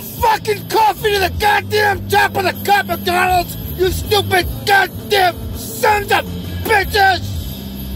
fucking coffee to the goddamn top of the cup, McDonald's, you stupid goddamn sons of bitches!